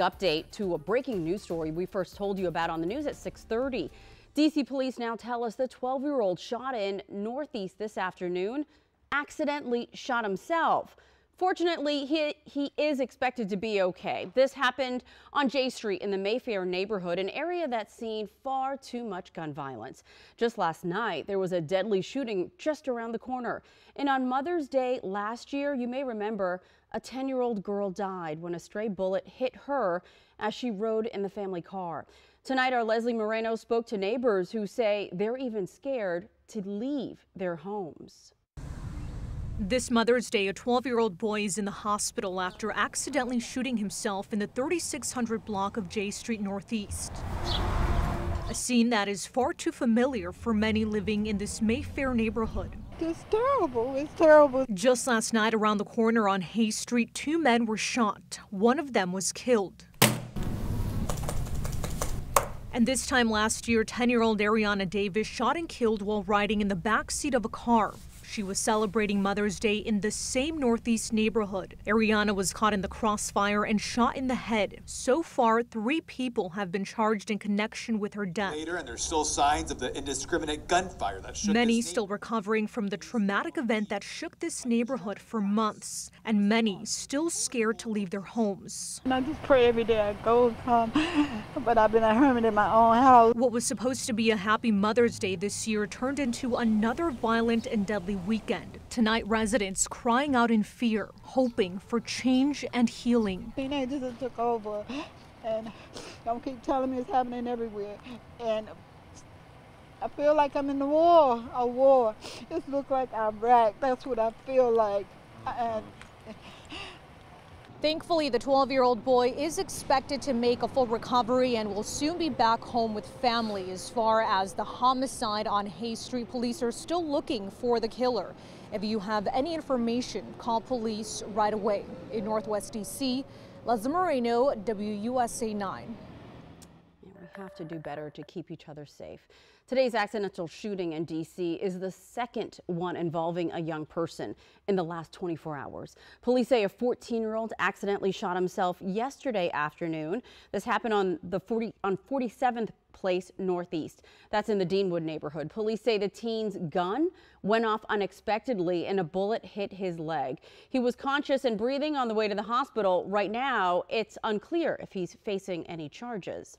Update to a breaking news story we first told you about on the news at 630. DC police now tell us the 12 year old shot in Northeast this afternoon accidentally shot himself. Fortunately, he, he is expected to be okay. This happened on J Street in the Mayfair neighborhood, an area that's seen far too much gun violence. Just last night, there was a deadly shooting just around the corner. And on Mother's Day last year, you may remember a 10 year old girl died when a stray bullet hit her as she rode in the family car. Tonight, our Leslie Moreno spoke to neighbors who say they're even scared to leave their homes. This Mother's Day, a 12 year old boy is in the hospital after accidentally shooting himself in the 3600 block of J Street Northeast. A scene that is far too familiar for many living in this Mayfair neighborhood. It's terrible. It's terrible. Just last night, around the corner on Hay Street, two men were shot. One of them was killed. And this time last year, 10 year old Arianna Davis shot and killed while riding in the back seat of a car. She was celebrating Mother's Day in the same Northeast neighborhood. Arianna was caught in the crossfire and shot in the head. So far, three people have been charged in connection with her death. Later, and there's still signs of the indiscriminate gunfire that shook Many still recovering from the traumatic event that shook this neighborhood for months, and many still scared to leave their homes. And I just pray every day I go and come, but I've been a hermit in my own house. What was supposed to be a happy Mother's Day this year turned into another violent and deadly weekend. Tonight, residents crying out in fear, hoping for change and healing. Teenagers took over, and don't keep telling me it's happening everywhere. And I feel like I'm in the war, a war. It looks like Iraq. That's what I feel like. And Thankfully, the 12 year old boy is expected to make a full recovery and will soon be back home with family. As far as the homicide on Hay Street, police are still looking for the killer. If you have any information, call police right away. In Northwest DC, Leslie Moreno, WUSA 9 have to do better to keep each other safe. Today's accidental shooting in D.C. is the second one involving a young person in the last 24 hours. Police say a 14-year-old accidentally shot himself yesterday afternoon. This happened on the 40 on 47th Place Northeast. That's in the Deanwood neighborhood. Police say the teen's gun went off unexpectedly and a bullet hit his leg. He was conscious and breathing on the way to the hospital. Right now, it's unclear if he's facing any charges.